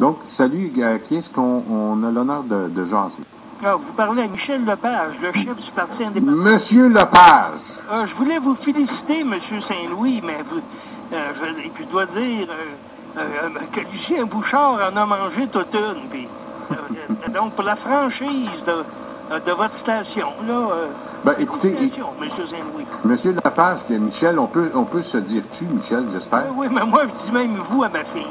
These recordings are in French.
Donc, salut, qui est-ce qu'on on a l'honneur de, de jaser? Ah, vous parlez à Michel Lepage, le chef du Parti indépendant. Monsieur Lepage! Ah, je voulais vous féliciter, Monsieur Saint-Louis, mais vous, euh, je, dois dire euh, euh, que Lucien Bouchard en a mangé toute une. Puis, euh, donc, pour la franchise de, de votre station, là... euh, Ben, écoutez, Monsieur Saint-Louis. Monsieur Lepage, Michel, on peut, on peut se dire tu, Michel, j'espère? Oui, mais moi, je dis même vous à ma fille.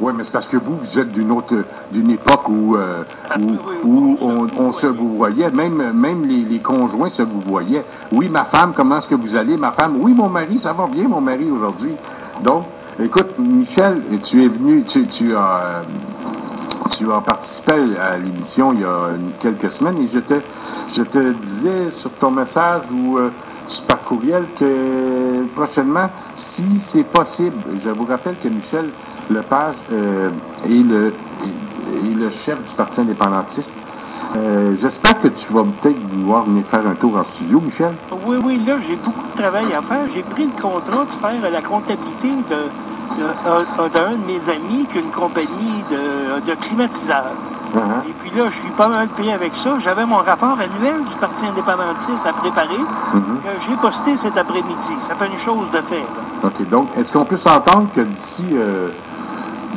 Oui, mais c'est parce que vous, vous êtes d'une autre, d'une époque où, euh, où, oui, où oui, on, on se vous voyait, même, même les, les conjoints se vous voyaient. Oui, ma femme, comment est-ce que vous allez? Ma femme, oui, mon mari, ça va bien, mon mari, aujourd'hui. Donc, écoute, Michel, tu es venu, tu, tu as, euh, tu as participé à l'émission il y a quelques semaines et je te, je te disais sur ton message ou euh, par courriel que prochainement, si c'est possible, je vous rappelle que Michel Lepage euh, est, le, est le chef du Parti indépendantiste. Euh, J'espère que tu vas peut-être vouloir venir faire un tour en studio, Michel. Oui, oui, là, j'ai beaucoup de travail à faire. J'ai pris le contrat de faire la comptabilité de, de- euh, d'un de mes amis qui a une compagnie de, de climatiseurs. Et puis là, je suis pas mal payé avec ça. J'avais mon rapport annuel du Parti indépendantiste à préparer. Mhm. que J'ai posté cet après-midi. Ça fait une chose de fait. là. OK. Donc, est-ce qu'on peut s'entendre que d'ici euh,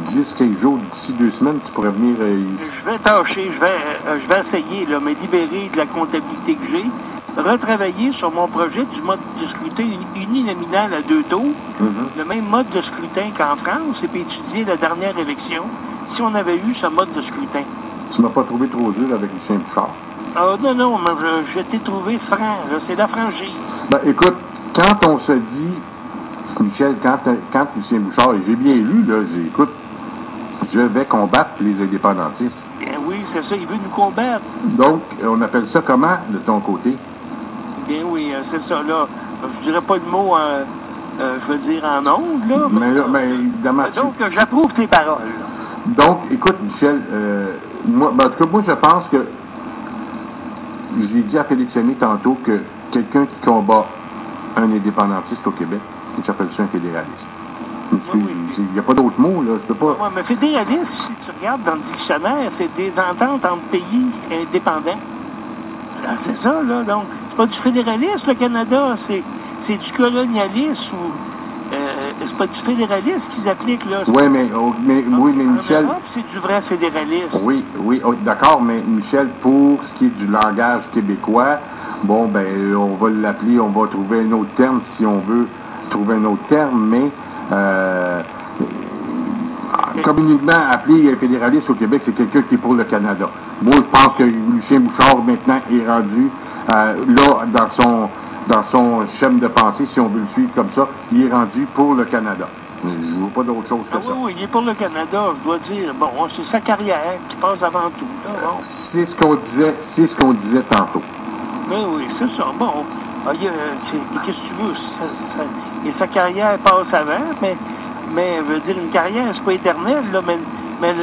10, quelques jours, d'ici deux semaines, tu pourrais venir euh, ici? Je vais tâcher, je vais, euh, je vais essayer, là, me libérer de la comptabilité que j'ai, retravailler sur mon projet du mode de scrutin uni- uninominal à deux tours, Mhm. le même mode de scrutin qu'en France, et puis étudier la dernière élection, si on avait eu ce mode de scrutin. Tu m'as pas trouvé trop dur avec Lucien Bouchard? Ah non, non, mais je, je t'ai trouvé franc, c'est la franchise. Ben, écoute, quand on se dit, Michel, quand, quand Lucien Bouchard, et j'ai bien lu, là, j'ai, écoute, je vais combattre les indépendantistes. Bien oui, c'est ça, il veut nous combattre. Donc, on appelle ça comment de ton côté? Bien oui, euh, c'est ça, là. Je dirais pas le mot, euh, euh, je veux dire en ondes, là. Mais là, ben, évidemment, tu- Donc, j'approuve tes paroles. là. Donc, écoute, Michel, euh, moi, ben, en tout cas, moi, je pense que, je l'ai dit à Félix Aimé tantôt, que quelqu'un qui combat un indépendantiste au Québec, j'appelle ça un fédéraliste. Oui, oui. Il n'y a pas d'autre mot, là. Je peux pas. Ouais, mais fédéraliste, si tu regardes dans le dictionnaire, c'est des ententes entre pays indépendants. Alors, C'est ça, là. Donc, c'est pas du fédéralisme, le Canada, c'est, c'est du colonialisme ou. C'est pas du fédéralisme qu'ils appliquent, là. Oui, mais, oh, mais, oui, mais En Michel. C'est du vrai fédéralisme. Oui, oui, oh, d'accord, mais Michel, pour ce qui est du langage québécois, bon, ben, on va l'appeler, on va trouver un autre terme si on veut trouver un autre terme, mais euh, communiquement appelé fédéraliste au Québec, c'est quelqu'un qui est pour le Canada. Moi, je pense que Lucien Bouchard, maintenant, est rendu euh, là, dans son, dans son schéma de pensée, si on veut le suivre comme ça, il est rendu pour le Canada. Je ne vois pas d'autre chose que Ah ça. oui, oui, il est pour le Canada, je dois dire. Bon, c'est sa carrière qui passe avant tout. C'est ce qu'on disait, c'est ce qu'on disait tantôt. Mais oui, c'est ça. Bon, ah, qu'est-ce que tu veux? Ça- ça- et sa carrière passe avant, mais, mais veut dire une carrière, c'est pas éternel, là, mais, mais,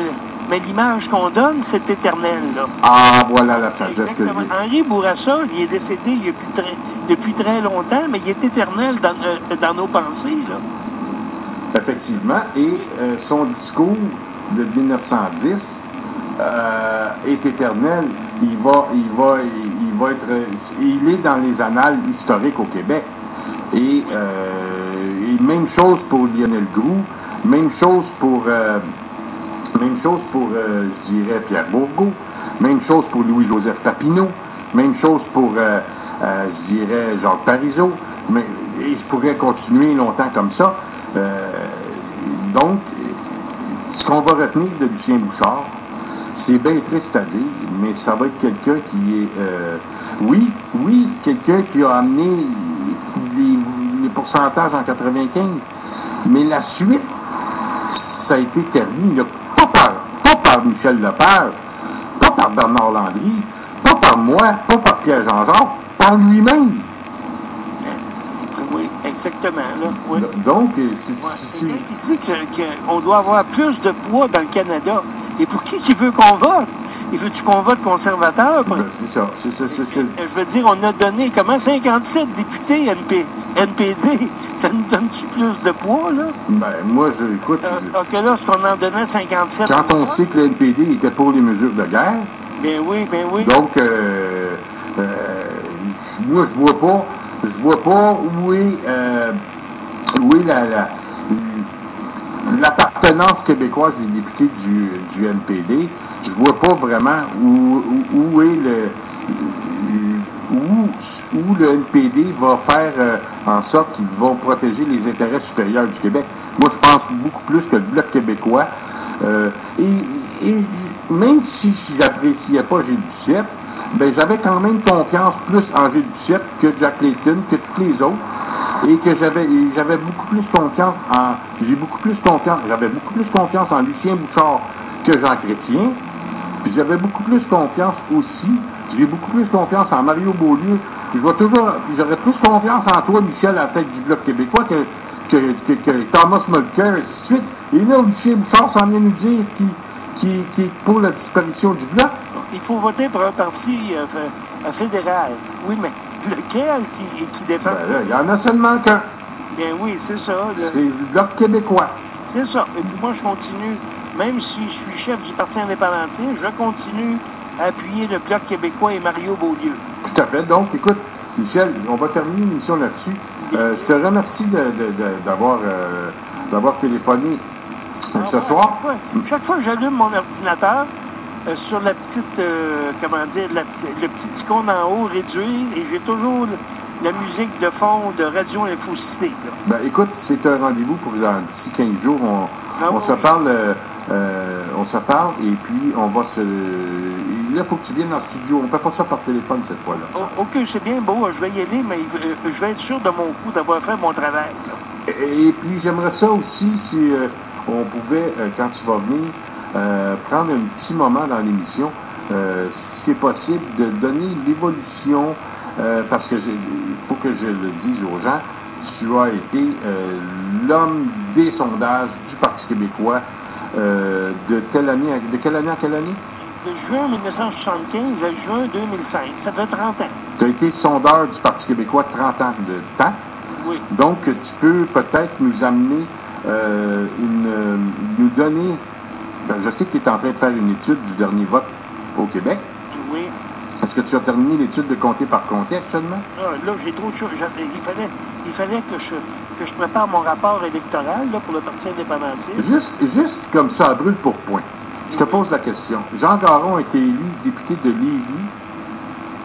mais l'image qu'on donne, c'est éternel, là. Ah, voilà la sagesse que j'ai. Henri Bourassa, il est décédé il y a plus très- depuis très longtemps, mais il est éternel dans, euh, nos pensées. Effectivement. Et euh, son discours de 1910 euh, est éternel. Il va, il va, il, va être, il est dans les annales historiques au Québec. Et, même chose pour Lionel Groux, même chose pour, Pierre Bourgault, même chose pour Louis-Joseph Papineau, même chose pour, euh, je dirais, Jacques Parizeau, mais, et je pourrais continuer longtemps comme ça. Euh, donc, ce qu'on va retenir de Lucien Bouchard, c'est bien triste à dire, mais ça va être quelqu'un qui est, euh, oui, oui, quelqu'un qui a amené les, pourcentages en 95, mais la suite, ça a été terminé, pas par, pas par Michel Lepage, pas par Bernard Landry, pas par moi, pas par Pierre-Jean-Jacques, par lui-même. Oui, exactement, là. Oui. Donc, c'est... Ouais, c'est- c'est qu'on doit avoir plus de poids dans le Canada. Et pour qui tu veux qu'on vote? Il veut-tu qu'on vote conservateur? Ben, c'est ça, c'est ça, c'est ça. Je veux dire, on a donné comment 57 députés NP, NPD. donne- donne-tu plus de poids, là? Ben, moi, je, écoute, Euh, ok, là, est-ce qu'on en donnait 57? quand on sait que le NPD était pour les mesures de guerre, Ben oui, ben oui. donc, euh, euh, moi, je vois pas, je vois pas où est, euh, où est la, la- l'appartenance québécoise des députés du, du NPD. Je vois pas vraiment où, où, est le, où, où le NPD va faire euh, en sorte qu'ils vont protéger les intérêts supérieurs du Québec. Moi, je pense beaucoup plus que le Bloc québécois. euh, et, même si j'appréciais pas Gilles Duceppe, ben, j'avais quand même confiance plus en Gilles Duceppe que Jack Layton, que tous les autres. Et que j'avais j'avais beaucoup plus confiance en. J'ai beaucoup plus confiance. J'avais beaucoup plus confiance en Lucien Bouchard que Jean Chrétien. J'avais beaucoup plus confiance aussi. J'ai beaucoup plus confiance en Mario Beaulieu. Je vois toujours. J'aurais plus confiance en toi, Michel, à la tête du Bloc québécois, que, que, Thomas Mulcair, et ainsi de suite. Et là, Lucien Bouchard s'en vient nous dire qu'il qui, qui est pour la disparition du Bloc. Il faut voter pour un parti euh, euh, fédéral. Oui, mais lequel qui, qui défend Ben là, il y en a seulement qu'un. Bien oui, c'est ça. le- C'est le Bloc québécois. C'est ça. Et puis moi, je continue, même si je suis chef du Parti indépendantiste, je continue à appuyer le Bloc québécois et Mario Beaulieu. Tout à fait. Donc, écoute, Michel, on va terminer l'émission là-dessus. Euh, je te remercie d'avoir euh, téléphoné euh, ce Ah, soir. Chaque fois, chaque fois que j'allume mon ordinateur, sur la petite, euh, comment dire, la- le petit icône en haut réduit, et j'ai toujours la musique de fond de Radio Infocité. Ben, écoute, c'est un rendez-vous pour dans- d'ici 15 jours. On, Ah on oui, se parle. euh, euh, on se parle et puis on va se. Là, il faut que tu viennes dans le studio. On fait pas ça par téléphone cette fois-là. Oh, ok, c'est bien beau, je vais y aller, mais euh, je vais être sûr de mon coup d'avoir fait mon travail. là. Et, et puis j'aimerais ça aussi si euh, on pouvait, euh, quand tu vas venir, euh, prendre un petit moment dans l'émission, euh, si c'est possible, de donner l'évolution, euh, parce que il faut que je le dise aux gens, tu as été euh, l'homme des sondages du Parti québécois euh, de telle année, à- de quelle année à quelle année? De juin 1975 à juin 2005, ça fait 30 ans. Tu as été sondeur du Parti québécois 30 ans de temps. Oui. Donc, tu peux peut-être nous amener, euh, une, euh, nous donner. Je sais que tu es en train de faire une étude du dernier vote au Québec. Oui. Est-ce que tu as terminé l'étude de comté par comté actuellement? Ah, là, j'ai trop de choses. Il fallait, il fallait que, je, que je prépare mon rapport électoral là, pour le Parti indépendantiste. Juste, juste comme ça, à brûle pour point. Je te pose la question. Jean Garon a été élu député de Lévis.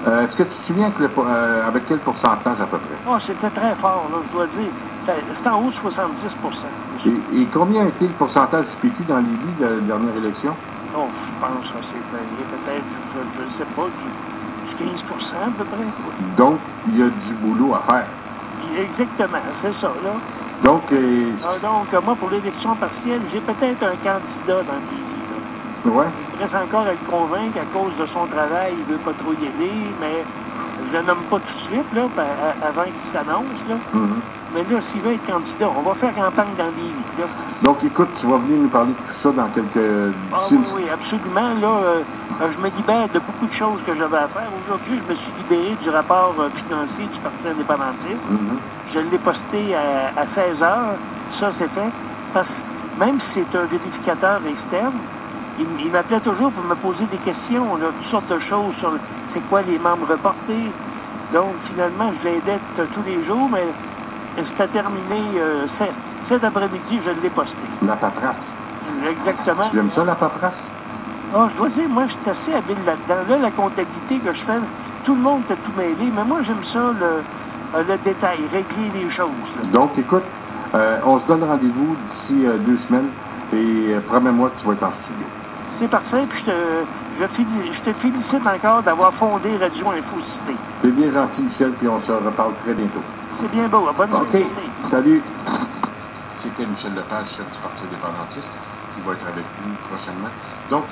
Euh, Est-ce que tu te souviens le pour- euh, avec quel pourcentage à peu près? Ah, c'était très fort, là, je dois dire. C'était en haut de 70 Et, et combien été le pourcentage du PQ dans Lévis de la dernière élection? Oh, je pense que c'est peut-être, je ne sais pas, du, du 15% à peu près. Donc, il y a du boulot à faire. Exactement, c'est ça, là. Donc, euh, Ah, donc, euh, moi, pour l'élection partielle, j'ai peut-être un candidat dans le pays, là. ouais. Il reste encore à le convaincre à cause de son travail, il ne veut pas trop y aller, mais je le nomme pas tout de suite, là, avant qu'il s'annonce, là. Mhm. Mais là, s'il veut être candidat, on va faire campagne dans les là. Donc, écoute, tu vas venir nous parler de tout ça dans quelques... Ah oui, oui, absolument. Là, euh, je me libère de beaucoup de choses que j'avais à faire. Aujourd'hui, je me suis libéré du rapport euh, financier du Parti indépendantiste. Mhm. Je l'ai posté à, à 16 heures. Ça, c'est fait. Parce que même si c'est un vérificateur externe, il, m'appelait toujours pour me poser des questions, là, toutes sortes de choses sur c'est quoi les membres reportés. Donc, finalement, je l'aidais tous les jours, mais c'était terminé euh, cet, cet après-midi, je l'ai posté. La paperasse. Exactement. Tu aimes ça, la paperasse? Ah, je dois dire, moi, je suis assez habile là-dedans. Là, la comptabilité que je fais, tout le monde peut tout mêler, mais moi, j'aime ça, le, euh, le détail, régler les choses. là. Donc, écoute, euh, on se donne rendez-vous d'ici euh, deux semaines et promets-moi que tu vas être en studio. C'est parfait, puis je te, je, féli- je te félicite encore d'avoir fondé Radio Infocité. T'es bien gentil, Michel, puis on se reparle très bientôt. C'est bien beau, bonne OK, journée. salut. C'était Michel Lepage, chef du Parti indépendantiste, qui va être avec nous prochainement. Donc,